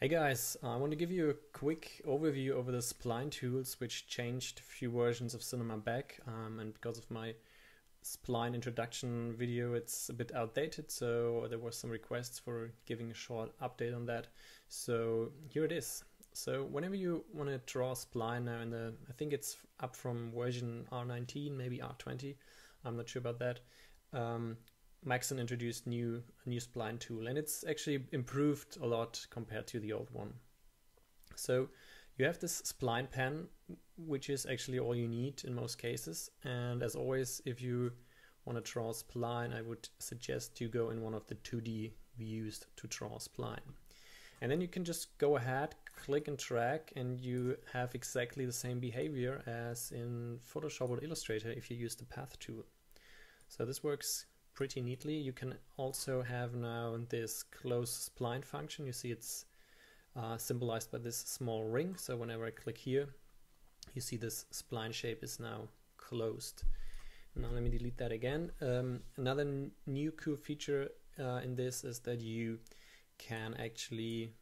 Hey guys, I want to give you a quick overview over the spline tools which changed a few versions of Cinema back um, and because of my spline introduction video it's a bit outdated so there was some requests for giving a short update on that. So here it is. So whenever you want to draw a spline now in the I think it's up from version R19 maybe R20 I'm not sure about that um, Maxon introduced new a new spline tool and it's actually improved a lot compared to the old one. So you have this spline pen which is actually all you need in most cases and as always if you want to draw a spline I would suggest you go in one of the 2D views to draw a spline. And then you can just go ahead, click and drag and you have exactly the same behavior as in Photoshop or Illustrator if you use the path tool. So this works pretty neatly. You can also have now this close spline function. You see it's uh, symbolized by this small ring. So whenever I click here, you see this spline shape is now closed. Now let me delete that again. Um, another new cool feature uh, in this is that you can actually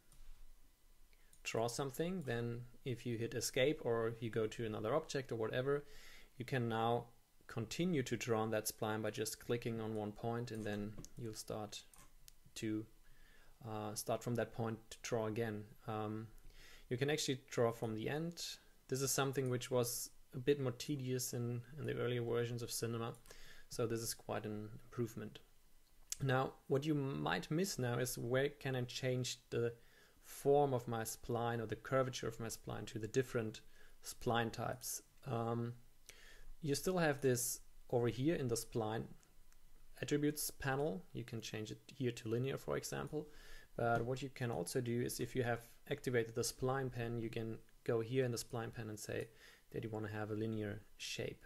draw something. Then if you hit escape or you go to another object or whatever, you can now continue to draw on that spline by just clicking on one point and then you'll start to uh, start from that point to draw again. Um, you can actually draw from the end. This is something which was a bit more tedious in, in the earlier versions of Cinema, so this is quite an improvement. Now, what you might miss now is where can I change the form of my spline or the curvature of my spline to the different spline types. Um, you still have this over here in the spline attributes panel. You can change it here to linear, for example. But what you can also do is if you have activated the spline pen, you can go here in the spline pen and say that you want to have a linear shape.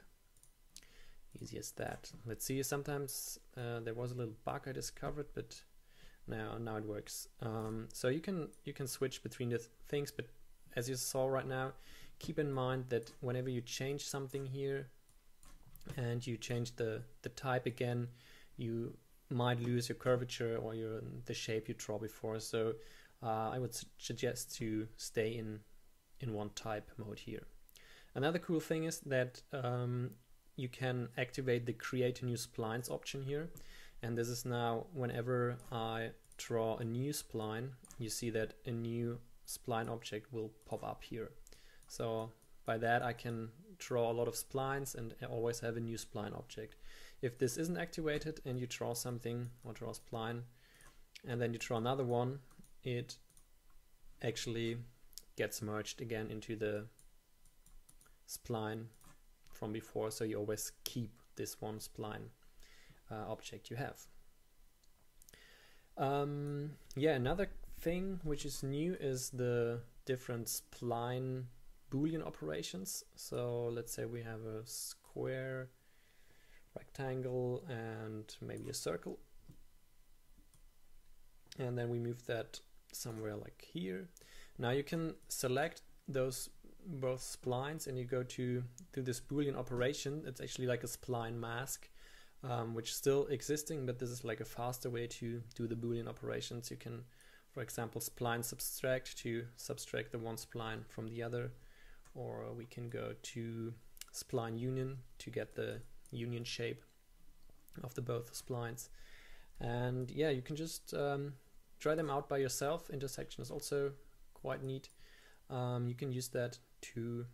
Easy as that. Let's see, sometimes uh, there was a little bug I discovered, but now now it works. Um, so you can you can switch between the th things, but as you saw right now, keep in mind that whenever you change something here, and you change the, the type again, you might lose your curvature or your the shape you draw before. So uh, I would suggest to stay in in one type mode here. Another cool thing is that um, you can activate the create a new splines option here. And this is now whenever I draw a new spline, you see that a new spline object will pop up here. So by that I can draw a lot of splines and always have a new spline object. If this isn't activated and you draw something or draw a spline and then you draw another one, it actually gets merged again into the spline from before so you always keep this one spline uh, object you have. Um, yeah, another thing which is new is the different spline Boolean operations. So let's say we have a square, rectangle, and maybe a circle. And then we move that somewhere like here. Now you can select those both splines and you go to, to this Boolean operation. It's actually like a spline mask, um, which is still existing, but this is like a faster way to do the Boolean operations. You can, for example, spline subtract to subtract the one spline from the other or we can go to spline union to get the union shape of the both splines. And yeah you can just um, try them out by yourself. Intersection is also quite neat. Um, you can use that to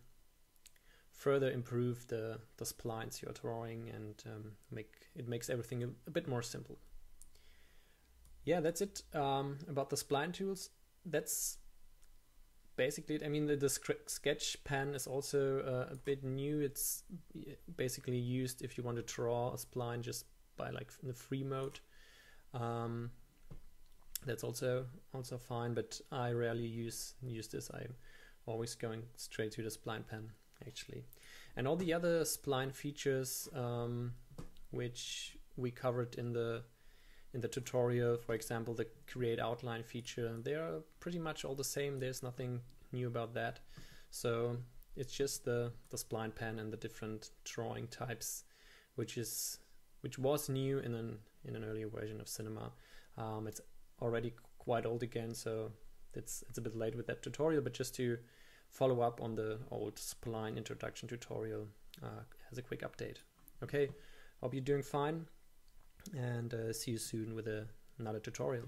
further improve the, the splines you're drawing and um, make it makes everything a, a, bit more simple. Yeah that's it um, about the spline tools. That's basically I mean the, the sketch pen is also uh, a bit new. It's basically used if you want to draw a spline just by like in the free mode. Um, that's also also fine but I rarely use use this. I'm always going straight to the spline pen actually. And all the other spline features um, which we covered in the in the tutorial, for example, the create outline feature, they are pretty much all the same. There's nothing new about that. So it's just the, the spline pen and the different drawing types, which is which was new in an in an earlier version of Cinema. Um, it's already quite old again, so it's it's a bit late with that tutorial, but just to follow up on the old Spline introduction tutorial uh, as a quick update. Okay, hope you're doing fine, and uh, see you soon with a, another tutorial.